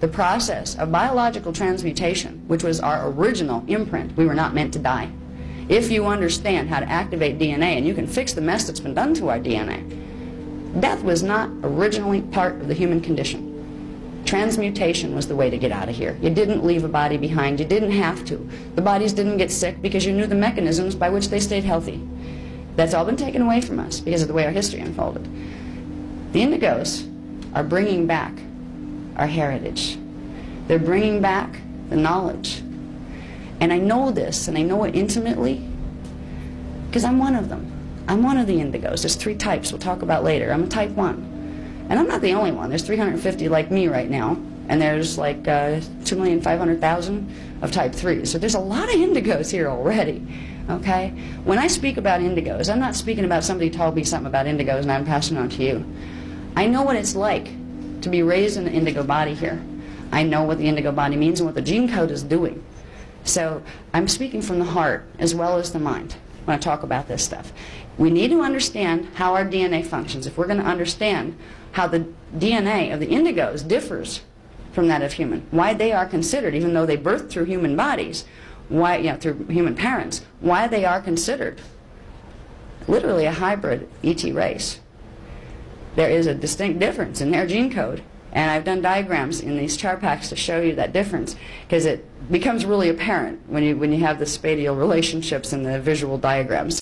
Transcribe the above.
The process of biological transmutation, which was our original imprint, we were not meant to die. If you understand how to activate DNA and you can fix the mess that's been done to our DNA, death was not originally part of the human condition. Transmutation was the way to get out of here. You didn't leave a body behind. You didn't have to. The bodies didn't get sick because you knew the mechanisms by which they stayed healthy. That's all been taken away from us because of the way our history unfolded. The indigos are bringing back our heritage. They're bringing back the knowledge. And I know this, and I know it intimately, because I'm one of them. I'm one of the indigos. There's three types we'll talk about later. I'm a type 1. And I'm not the only one. There's 350 like me right now, and there's like uh, 2,500,000 of type 3. So there's a lot of indigos here already. Okay? When I speak about indigos, I'm not speaking about somebody told me something about indigos and I'm passing on to you. I know what it's like to be raised in the indigo body here. I know what the indigo body means and what the gene code is doing. So I'm speaking from the heart as well as the mind when I talk about this stuff. We need to understand how our DNA functions. If we're going to understand how the DNA of the indigos differs from that of human, why they are considered, even though they birthed through human bodies, why, you know, through human parents, why they are considered literally a hybrid ET race. There is a distinct difference in their gene code. And I've done diagrams in these chart packs to show you that difference because it becomes really apparent when you, when you have the spatial relationships and the visual diagrams.